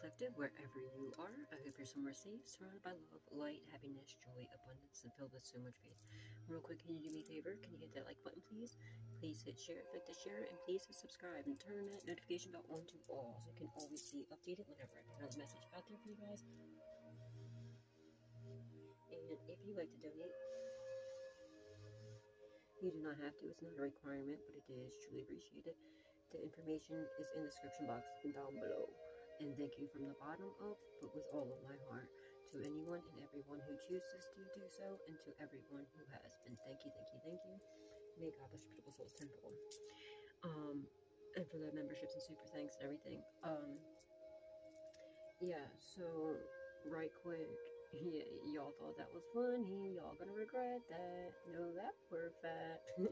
Collective, wherever you are. I hope you're somewhere safe, surrounded by love, light, happiness, joy, abundance, and filled with so much faith. Real quick, can you do me a favor? Can you hit that like button, please? Please hit share, click the share, and please hit subscribe and turn that notification bell on to all so you can always be updated whenever I put another message out there for you guys. And if you'd like to donate, you do not have to. It's not a requirement, but it is truly appreciated. The information is in the description box down below. And thank you from the bottom of, but with all of my heart, to anyone and everyone who chooses to do so, and to everyone who has been. Thank you, thank you, thank you. May God bless your beautiful souls tenfold. Um, and for the memberships and super thanks and everything. Um, yeah, so right quick, yeah, y'all thought that was funny. Y'all gonna regret that. Know that for a fact.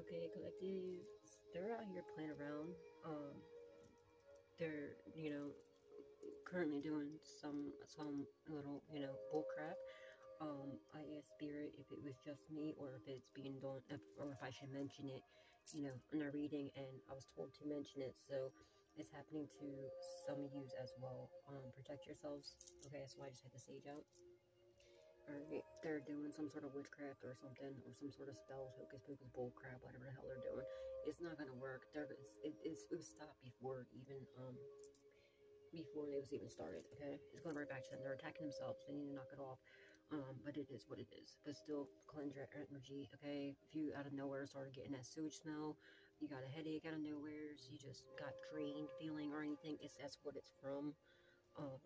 okay, collective. They're out here playing around. Um, they're you know currently doing some some little you know bull crap. Um, I asked Spirit if it was just me or if it's being done, if, or if I should mention it, you know, in a reading, and I was told to mention it. So it's happening to some of you as well. Um, protect yourselves. Okay, so I just had the sage out. Alright, they're doing some sort of witchcraft or something, or some sort of spells, hocus pocus, bull crap, whatever the hell they're doing. It's not gonna work. They're, it's, it, it's, it was stopped before even, um, before it was even started, okay? It's going right back to them. They're attacking themselves. They need to knock it off. Um, but it is what it is. But still, cleanse your energy, okay? If you out of nowhere started getting that sewage smell, you got a headache out of nowhere, so you just got drained feeling or anything, it's that's what it's from. Um,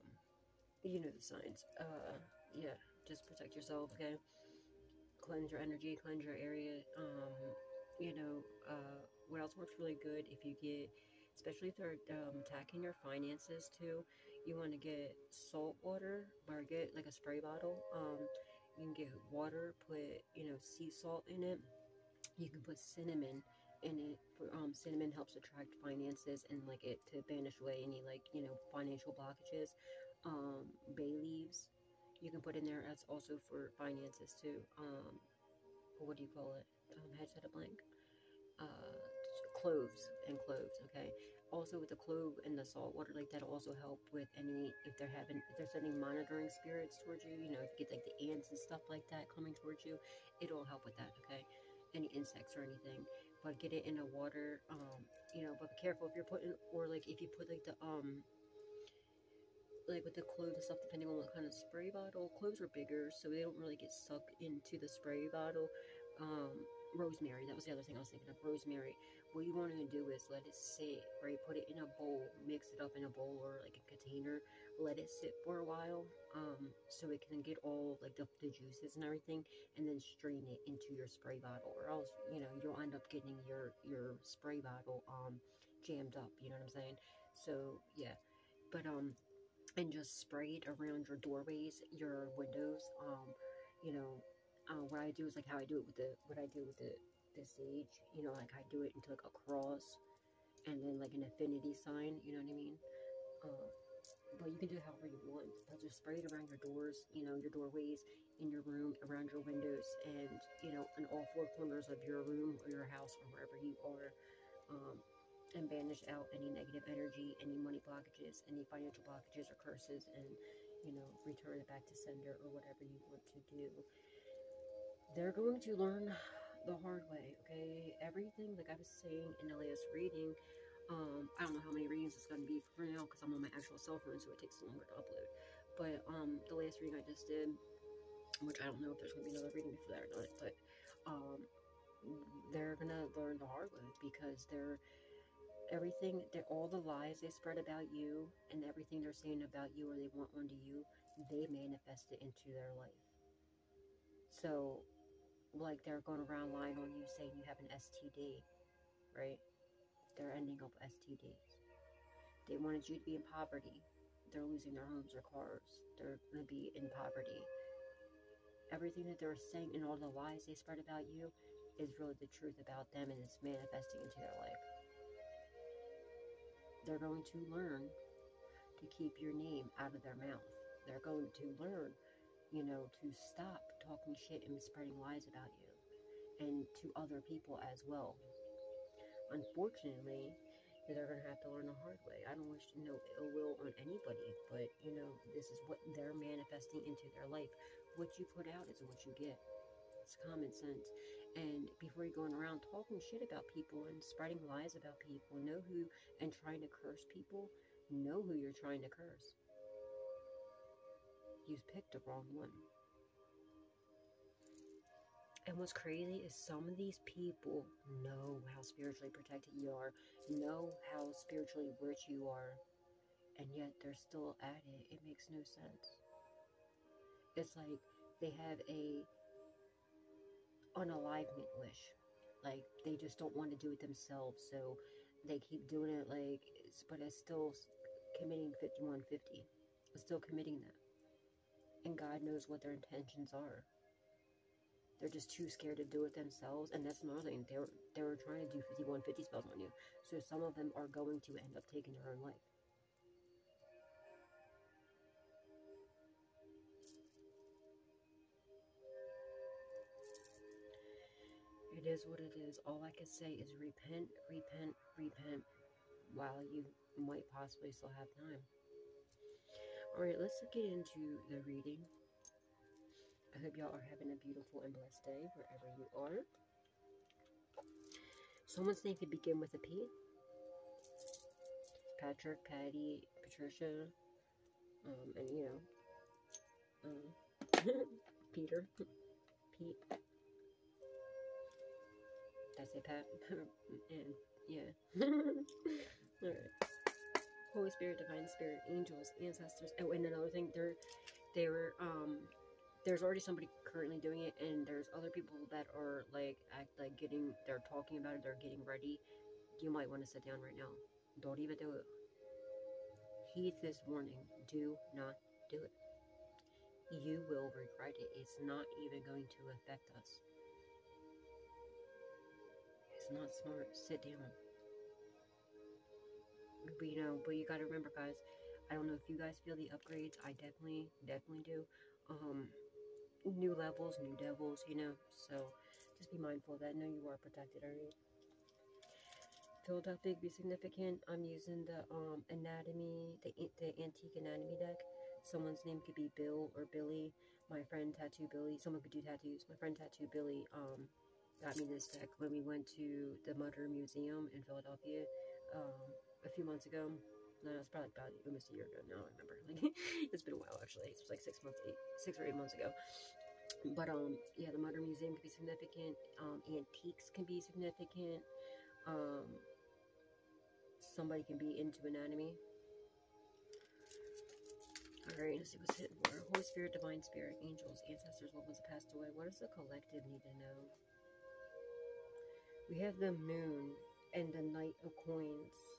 you know the signs. Uh, yeah, just protect yourself, okay? Cleanse your energy, cleanse your area. Um, you know, uh, what else works really good if you get especially if they're um, attacking your finances too. You want to get salt water or get like a spray bottle. Um, you can get water, put you know sea salt in it. You can put cinnamon in it. For, um, cinnamon helps attract finances and like it to banish away any like you know financial blockages. Um, bay leaves you can put in there. That's also for finances too. Um, what do you call it? Um, headset a blank. Uh, cloves and cloves okay? Also with the clove and the salt water like that'll also help with any if they're having if they're sending monitoring spirits towards you you know if you get like the ants and stuff like that coming towards you it'll help with that okay? Any insects or anything but get it in a water um you know but be careful if you're putting or like if you put like the um like with the cloves and stuff depending on what kind of spray bottle cloves are bigger so they don't really get sucked into the spray bottle um rosemary. That was the other thing I was thinking of. Rosemary. What you want to do is let it sit, right? Put it in a bowl, mix it up in a bowl or like a container. Let it sit for a while, um, so it can get all like the, the juices and everything, and then strain it into your spray bottle. Or else, you know, you'll end up getting your your spray bottle um jammed up. You know what I'm saying? So yeah, but um, and just spray it around your doorways, your windows. Um, you know, uh, what I do is like how I do it with the what I do with the the sage. You know, like I do it into like a cross, and then like an infinity sign. You know what I mean? Uh, but you can do it however you want. But just spray it around your doors, you know, your doorways, in your room, around your windows, and you know, in all four corners of your room or your house or wherever you are. Um, and banish out any negative energy, any money blockages, any financial blockages or curses, and you know, return it back to sender or whatever you want to do they're going to learn the hard way, okay? Everything, like I was saying in the last reading, um, I don't know how many readings it's going to be for now because I'm on my actual cell phone, so it takes longer to upload. But um, the last reading I just did, which I don't know if there's going to be another reading before that or not, but um, they're going to learn the hard way because they're everything, they're, all the lies they spread about you and everything they're saying about you or they want onto you, they manifest it into their life. So like they're going around lying on you saying you have an STD, right? They're ending up STDs. They wanted you to be in poverty. They're losing their homes or cars. They're going to be in poverty. Everything that they're saying and all the lies they spread about you is really the truth about them and it's manifesting into their life. They're going to learn to keep your name out of their mouth. They're going to learn you know, to stop talking shit and spreading lies about you and to other people as well. Unfortunately, they're gonna have to learn the hard way. I don't wish to no ill will on anybody, but you know, this is what they're manifesting into their life. What you put out is what you get. It's common sense. And before you're going around talking shit about people and spreading lies about people, know who and trying to curse people, know who you're trying to curse. You've picked the wrong one. And what's crazy is some of these people know how spiritually protected you are, know how spiritually rich you are, and yet they're still at it. It makes no sense. It's like they have a unalivement wish. Like they just don't want to do it themselves, so they keep doing it like but it's still committing 5150. It's still committing that. And God knows what their intentions are. They're just too scared to do it themselves. And that's another thing. They were, they were trying to do 5150 spells on you. So some of them are going to end up taking their own life. It is what it is. All I can say is repent, repent, repent while you might possibly still have time. Alright, let's get into the reading. I hope y'all are having a beautiful and blessed day wherever you are. Someone's name could begin with a P. Patrick, Patty, Patricia, um, and you know, um, Peter, Pete. That's it, Pat. and yeah. Alright. Holy Spirit, Divine Spirit, angels, ancestors. Oh, and another thing, they're they were um there's already somebody currently doing it and there's other people that are like act like getting they're talking about it they're getting ready. You might want to sit down right now. Don't even do it. Heed this warning. Do not do it. You will regret it. It's not even going to affect us. It's not smart. Sit down. But you know but you got to remember guys I don't know if you guys feel the upgrades. I definitely, definitely do. Um, new levels, new devils, you know. So just be mindful of that. Know you are protected, alright? Philadelphia be significant. I'm using the um anatomy, the the antique anatomy deck. Someone's name could be Bill or Billy. My friend Tattoo Billy. Someone could do tattoos. My friend Tattoo Billy um got me this deck when we went to the Mutter Museum in Philadelphia um a few months ago. No, it's probably about almost a year ago now. I remember. Like it's been a while actually. It was like six months, eight, six or eight months ago. But um, yeah, the Mutter Museum can be significant. Um, antiques can be significant. Um, somebody can be into anatomy. Alright, let's see what's hidden for. Holy Spirit, Divine Spirit, Angels, Ancestors, loved ones that passed away. What does the collective need to know? We have the Moon and the Knight of Coins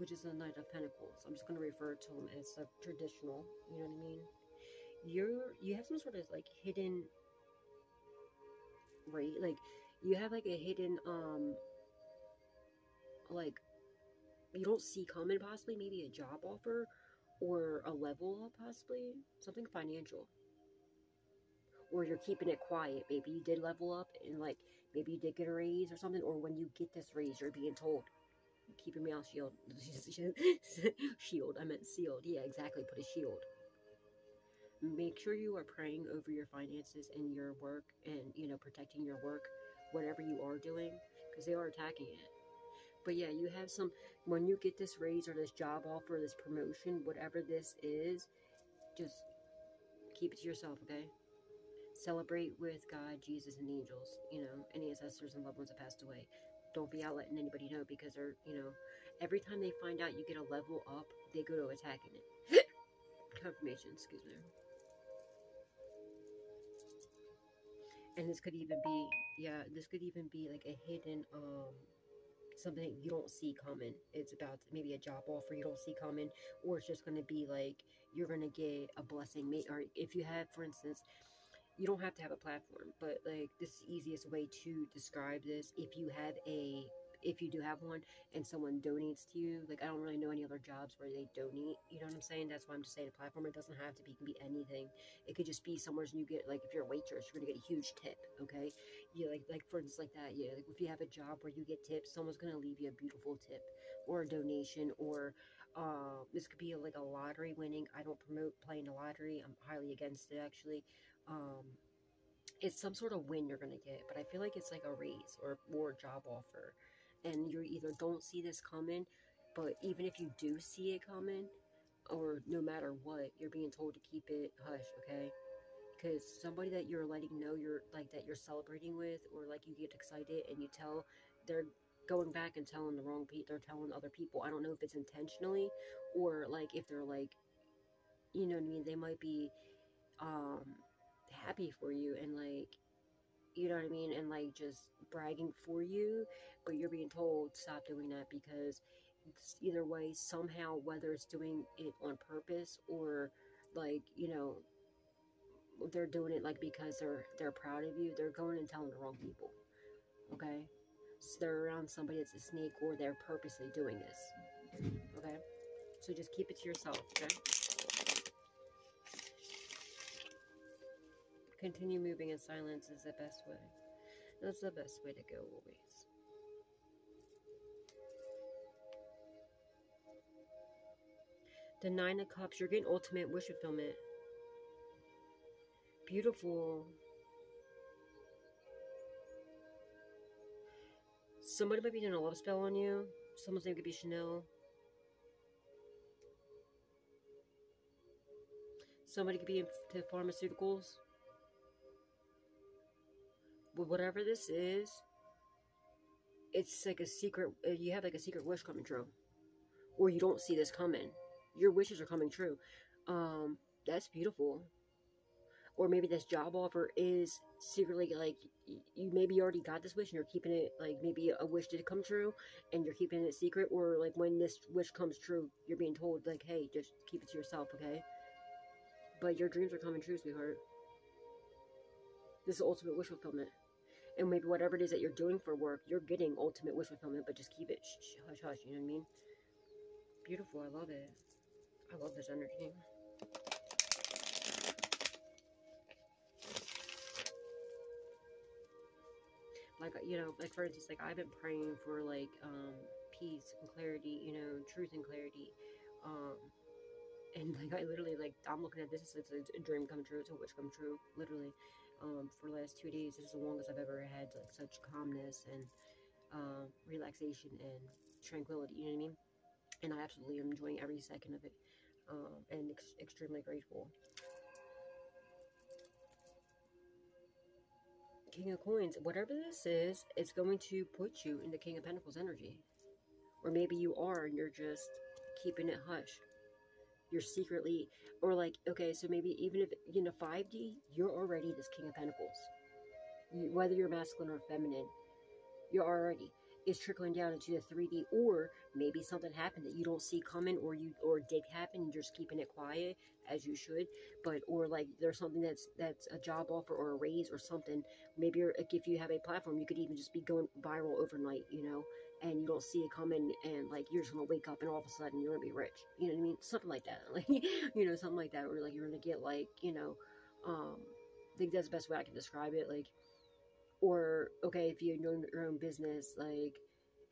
which is the Knight of Pentacles. I'm just going to refer to him as a traditional, you know what I mean? You're, you have some sort of like hidden, right? Like, you have like a hidden, um, like, you don't see coming possibly, maybe a job offer or a level possibly, something financial. Or you're keeping it quiet. Maybe you did level up and like, maybe you did get a raise or something, or when you get this raise, you're being told, keep your mouth shield. shield. I meant sealed. Yeah, exactly. Put a shield. Make sure you are praying over your finances and your work and, you know, protecting your work, whatever you are doing, because they are attacking it. But yeah, you have some, when you get this raise or this job offer, this promotion, whatever this is, just keep it to yourself, okay? Celebrate with God, Jesus, and angels, you know, and ancestors and loved ones that passed away don't be out letting anybody know because they're, you know, every time they find out you get a level up, they go to attacking it. Confirmation, excuse me. And this could even be, yeah, this could even be like a hidden, um, something you don't see coming. It's about maybe a job offer you don't see coming, or it's just going to be like you're going to get a blessing. Or if you have, for instance, you don't have to have a platform, but like this is the easiest way to describe this. If you have a if you do have one and someone donates to you, like I don't really know any other jobs where they donate, you know what I'm saying? That's why I'm just saying a platform. It doesn't have to be, can be anything. It could just be somewhere and you get like if you're a waitress, you're gonna get a huge tip, okay? Yeah, like like for instance like that, yeah. Like if you have a job where you get tips, someone's gonna leave you a beautiful tip. or a donation or uh, this could be like a lottery winning. I don't promote playing the lottery. I'm highly against it actually. Um, it's some sort of win you're gonna get, but I feel like it's like a raise or or job offer, and you either don't see this coming, but even if you do see it coming, or no matter what, you're being told to keep it hush, okay? Because somebody that you're letting know you're like that you're celebrating with, or like you get excited and you tell, they're going back and telling the wrong people, they're telling other people. I don't know if it's intentionally or like if they're like, you know what I mean? They might be um happy for you and like you know what I mean? And like just bragging for you but you're being told stop doing that because it's either way somehow whether it's doing it on purpose or like you know they're doing it like because they're they're proud of you they're going and telling the wrong people okay? So they're around somebody that's a snake or they're purposely doing this okay? So just keep it to yourself okay continue moving in silence is the best way that's the best way to go always The Nine of Cups, you're getting ultimate wish fulfillment. Beautiful. Somebody might be doing a love spell on you. Someone's name could be Chanel. Somebody could be into pharmaceuticals. Whatever this is, it's like a secret. Uh, you have like a secret wish coming true. Or you don't see this coming your wishes are coming true. Um, that's beautiful. Or maybe this job offer is secretly like you maybe already got this wish and you're keeping it like maybe a wish did come true and you're keeping it secret or like when this wish comes true you're being told like hey just keep it to yourself okay but your dreams are coming true sweetheart this is ultimate wish fulfillment and maybe whatever it is that you're doing for work you're getting ultimate wish fulfillment but just keep it shh, hush hush you know what i mean beautiful i love it I love this energy. Like, you know, like for instance, like I've been praying for like um, peace and clarity, you know, truth and clarity. Um, and like I literally like I'm looking at this it's a dream come true, it's a wish come true, literally. Um, for the last two days, this is the longest I've ever had like such calmness and uh, relaxation and tranquility. You know what I mean? And I absolutely am enjoying every second of it um, and ex extremely grateful. King of Coins, whatever this is, it's going to put you in the King of Pentacles energy. Or maybe you are and you're just keeping it hush. You're secretly, or like, okay, so maybe even if, you know, 5D, you're already this King of Pentacles. You, whether you're masculine or feminine, you're already is trickling down into the 3D, or maybe something happened that you don't see coming, or you or did happen, you're just keeping it quiet as you should. But or like there's something that's that's a job offer or a raise or something. Maybe if you have a platform, you could even just be going viral overnight, you know, and you don't see it coming, and like you're just gonna wake up and all of a sudden you're gonna be rich. You know what I mean? Something like that, like you know, something like that, or like you're gonna get like you know, um, I think that's the best way I can describe it, like or okay if you know your own business like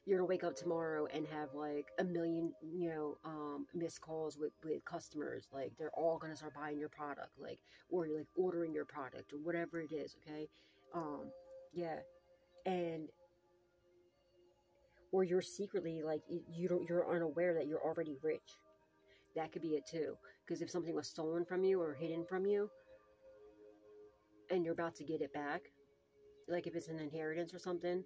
you're gonna wake up tomorrow and have like a million you know um missed calls with with customers like they're all gonna start buying your product like or like ordering your product or whatever it is okay um yeah and or you're secretly like you don't you're unaware that you're already rich. That could be it too because if something was stolen from you or hidden from you and you're about to get it back like if it's an inheritance or something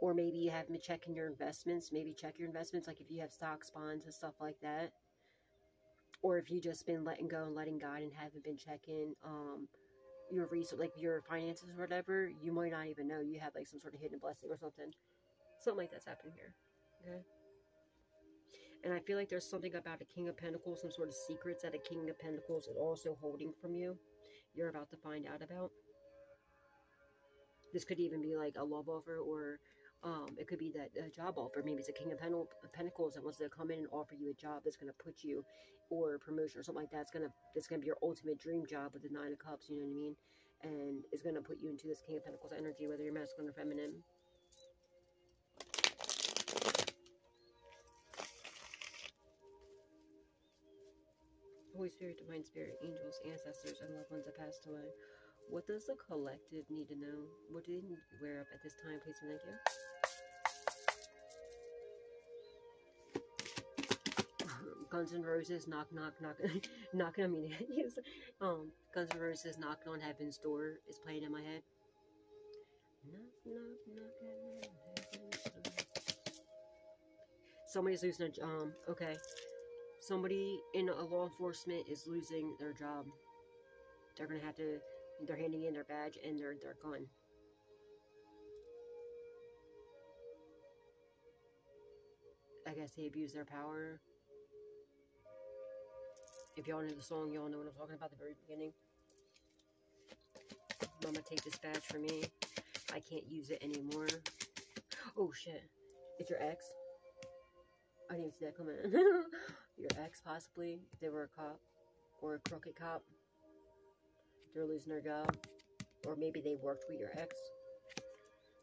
or maybe you haven't been checking your investments maybe check your investments like if you have stocks bonds and stuff like that or if you just been letting go and letting god and haven't been checking um your resource like your finances or whatever you might not even know you have like some sort of hidden blessing or something something like that's happening here okay and I feel like there's something about a King of Pentacles, some sort of secrets that a King of Pentacles is also holding from you. You're about to find out about. This could even be like a love offer or um, it could be that a job offer. Maybe it's a King of Pentacles that wants to come in and offer you a job that's going to put you, or promotion or something like that. It's gonna it's gonna be your ultimate dream job with the Nine of Cups. You know what I mean? And it's gonna put you into this King of Pentacles energy, whether you're masculine or feminine. Holy Spirit, Divine Spirit, angels, ancestors, and loved ones that passed away. What does the collective need to know? What do they need to wear up at this time, please and thank you? Guns N' Roses, knock, knock, knock, knocking on me. um, Guns N' Roses, knocking on heaven's door is playing in my head. Knock, knock, knock on heaven's door. Somebody's losing a um. Okay, somebody in a law enforcement is losing their job. They're gonna have to. They're handing in their badge and their their gun. I guess they abuse their power. If y'all know the song, y'all know what I'm talking about the very beginning. Mama, take this badge for me. I can't use it anymore. Oh, shit. It's your ex. I didn't see that coming. your ex, possibly, if they were a cop. Or a crooked cop. They're losing their job. Or maybe they worked with your ex.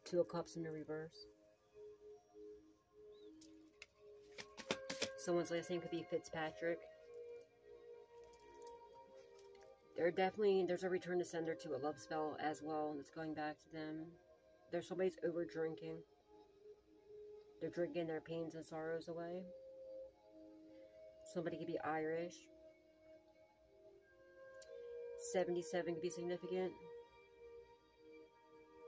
Two of cups in the reverse. Someone's last name could be Fitzpatrick. There definitely there's a return to sender to a love spell as well that's going back to them. There's somebody's over drinking. They're drinking their pains and sorrows away. Somebody could be Irish. 77 could be significant.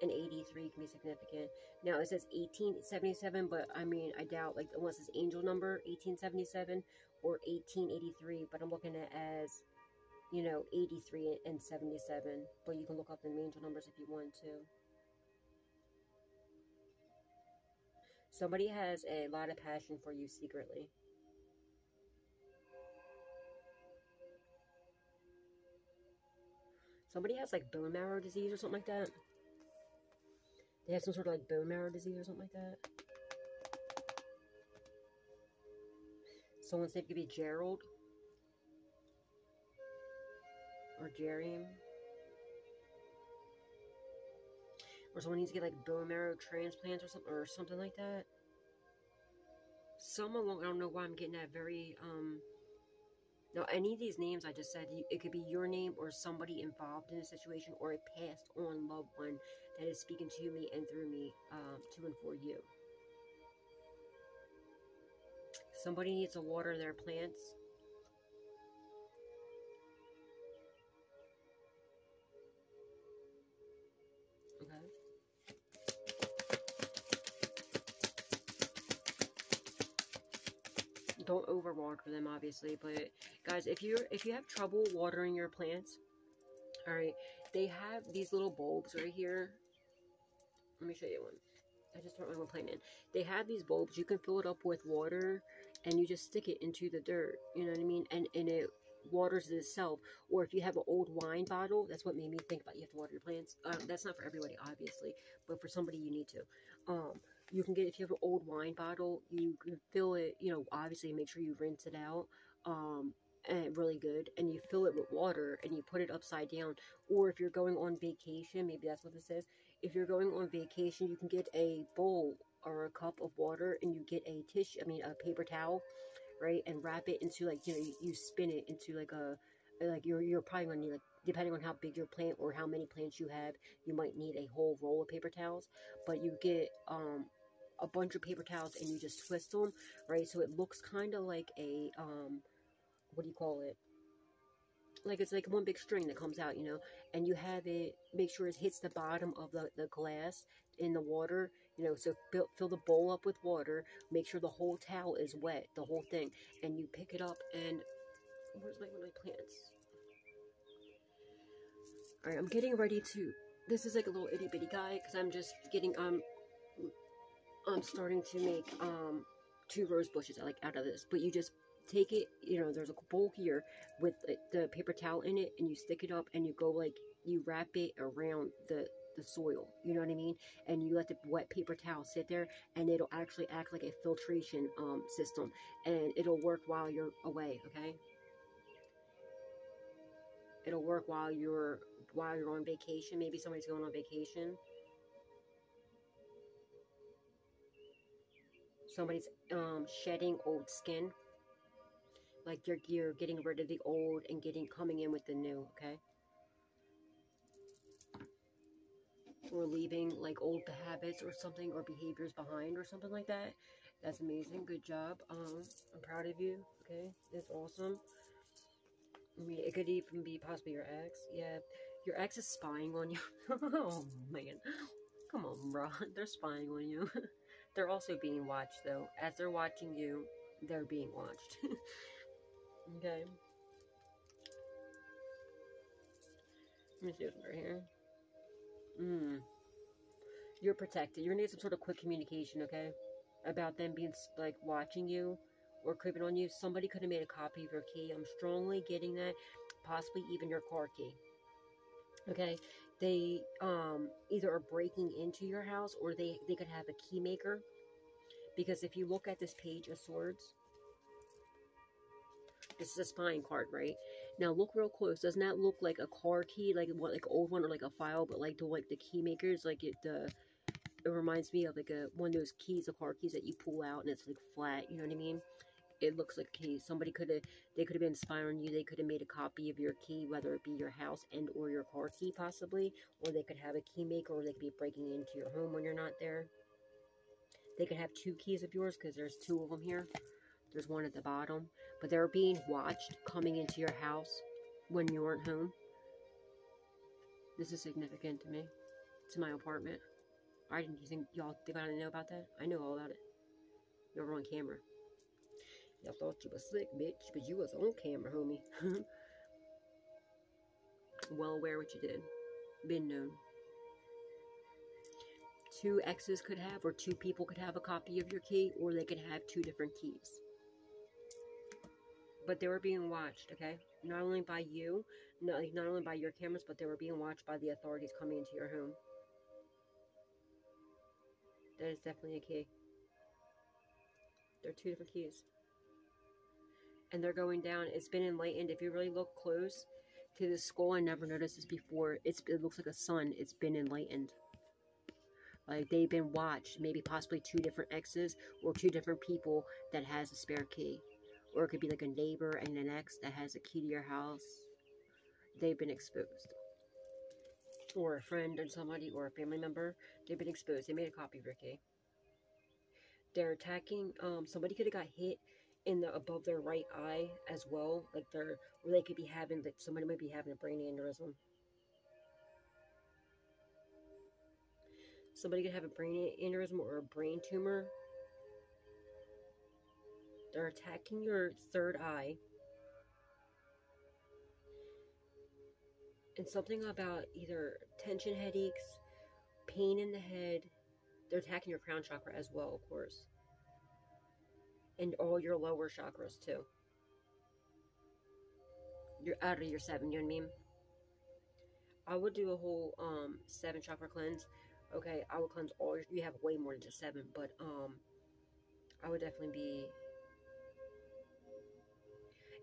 And 83 can be significant. Now it says 1877, but I mean, I doubt, like, unless it's angel number 1877 or 1883, but I'm looking at as you know, 83 and 77. But you can look up the angel numbers if you want to. Somebody has a lot of passion for you secretly. Somebody has like bone marrow disease or something like that. They have some sort of like bone marrow disease or something like that. Someone's name could be Gerald or Jerry. Or someone needs to get like bone marrow transplants or something or something like that. Some along I don't know why I'm getting that very um now any of these names I just said it could be your name or somebody involved in a situation or a passed on loved one that is speaking to me and through me um, to and for you. Somebody needs to water their plants Okay. don't overwater them obviously but guys if you're if you have trouble watering your plants all right they have these little bulbs right here. Let me show you one. I just don't one plant in. They have these bulbs. You can fill it up with water and you just stick it into the dirt you know what i mean? And and it waters itself. Or if you have an old wine bottle that's what made me think about you have to water your plants. Um, that's not for everybody obviously but for somebody you need to. Um you can get if you have an old wine bottle you can fill it you know obviously make sure you rinse it out. Um and really good and you fill it with water and you put it upside down or if you're going on vacation maybe that's what this says if you're going on vacation you can get a bowl or a cup of water and you get a tissue i mean a paper towel right and wrap it into like you know you, you spin it into like a like you're you're probably gonna need like depending on how big your plant or how many plants you have you might need a whole roll of paper towels but you get um a bunch of paper towels and you just twist them, right? So it looks kind of like a, um, what do you call it? Like it's like one big string that comes out, you know, and you have it, make sure it hits the bottom of the, the glass in the water, you know, so fill, fill the bowl up with water, make sure the whole towel is wet, the whole thing, and you pick it up and, where's my, my plants? Alright, I'm getting ready to, this is like a little itty bitty guy, because I'm just getting, um, I'm starting to make um, two rose bushes I like out of this. But you just take it, you know, there's a bowl here with the paper towel in it, and you stick it up, and you go like you wrap it around the the soil. You know what I mean? And you let the wet paper towel sit there, and it'll actually act like a filtration um, system, and it'll work while you're away. Okay. It'll work while you're while you're on vacation. Maybe somebody's going on vacation somebody's um, shedding old skin. Like you're you're getting rid of the old and getting coming in with the new, okay? Or leaving like old habits or something or behaviors behind or something like that. That's amazing. Good job. Um, I'm proud of you. Okay, it's awesome. I mean, it could even be possibly your ex. Yeah, your ex is spying on you. oh man, come on, bro. They're spying on you. they're also being watched though. As they're watching you, they're being watched. Okay. Let me see what's right here. Hmm. You're protected. You're gonna need some sort of quick communication, okay? About them being like watching you or creeping on you. Somebody could have made a copy of your key. I'm strongly getting that. Possibly even your car key. Okay? They um either are breaking into your house or they, they could have a key maker. Because if you look at this page of swords, this is a spying card, right? Now look real close. Doesn't that look like a car key, like what, like old one or like a file, but like the like the key makers, like it the it reminds me of like a one of those keys, the car keys that you pull out and it's like flat. You know what I mean? It looks like a key. Somebody could have they could have been spying on you. They could have made a copy of your key, whether it be your house and or your car key possibly, or they could have a key maker, or they could be breaking into your home when you're not there. They could have two keys of yours because there's two of them here. There's one at the bottom. But they're being watched coming into your house when you aren't home. This is significant to me. It's my apartment. I didn't you think y'all think I didn't know about that? I know all about it. You're on camera. Y'all thought you was sick, bitch, but you was on camera, homie. well aware what you did. Been known. Two exes could have, or two people could have a copy of your key, or they could have two different keys but they were being watched, okay? Not only by you, not, not only by your cameras, but they were being watched by the authorities coming into your home. That is definitely a key. They're two different keys. And they're going down. It's been enlightened. If you really look close to the skull, I never noticed this before. It's, it looks like a sun. It's been enlightened. Like they've been watched. Maybe possibly two different exes or two different people that has a spare key or it could be like a neighbor and an ex that has a key to your house. They've been exposed. Or a friend and somebody or a family member. They've been exposed. They made a copy your. They're attacking. Um, somebody could have got hit in the above their right eye as well. Like they're, or they could be having that. Somebody might be having a brain aneurysm. Somebody could have a brain aneurysm or a brain tumor they're attacking your third eye. And something about either tension headaches, pain in the head. They're attacking your crown chakra as well, of course. And all your lower chakras, too. You're out of your seven, you know what I mean? I would do a whole um seven chakra cleanse. Okay, I would cleanse all your, you have way more than just seven, but um I would definitely be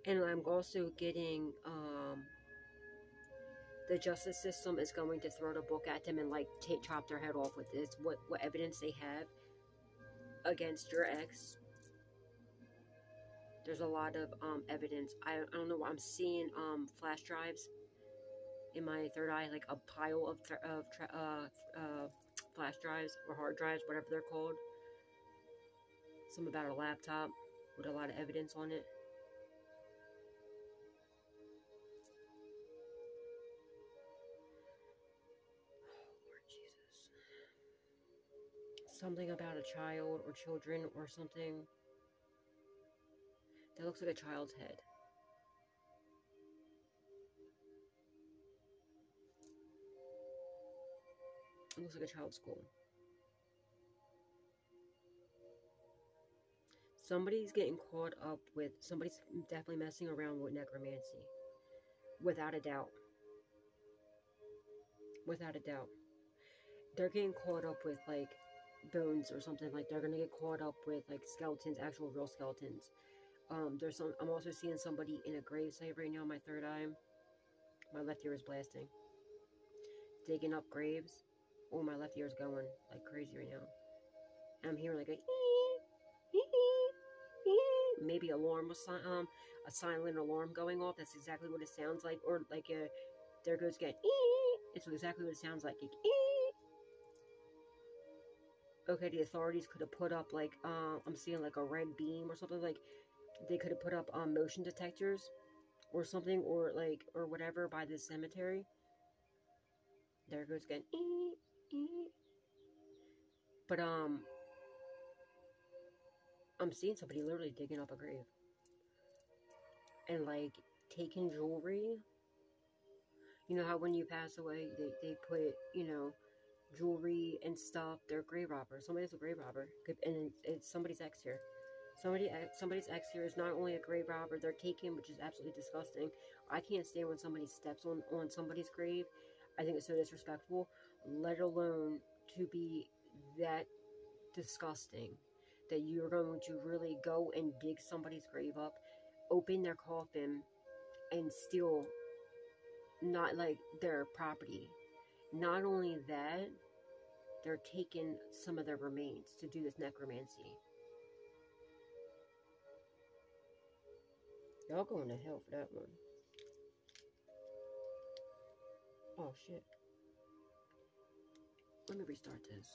and I'm also getting um, the justice system is going to throw the book at them and like take, chop their head off with this. What what evidence they have against your ex? There's a lot of um, evidence. I, I don't know. Why I'm seeing um, flash drives in my third eye, like a pile of of uh, uh, flash drives or hard drives, whatever they're called. Some about a laptop with a lot of evidence on it. Something about a child or children or something that looks like a child's head. It looks like a child's school. Somebody's getting caught up with, somebody's definitely messing around with necromancy. Without a doubt. Without a doubt. They're getting caught up with, like, bones or something like they're gonna get caught up with like skeletons actual real skeletons. Um there's some i'm also seeing somebody in a grave site right now my third eye. My left ear is blasting. Digging up graves. Oh my left ear is going like crazy right now. I'm hearing like a maybe alarm was um a silent alarm going off. That's exactly what it sounds like, or like a there goes again. It's exactly what it sounds like okay, the authorities could have put up like uh, I'm seeing like a red beam or something like they could have put up um, motion detectors or something or like or whatever by the cemetery. There goes again. But um I'm seeing somebody literally digging up a grave. And like taking jewelry. You know how when you pass away they, they put, you know, jewelry and stuff. They're grave robber. Somebody's a grave robber. And it's somebody's ex here. Somebody, somebody's ex here is not only a grave robber, they're taken, which is absolutely disgusting. I can't stand when somebody steps on, on somebody's grave. I think it's so disrespectful, let alone to be that disgusting that you're going to really go and dig somebody's grave up, open their coffin, and steal not like their property. Not only that, they're taking some of their remains to do this necromancy. Y'all going to hell for that one. Oh shit. Let me restart this.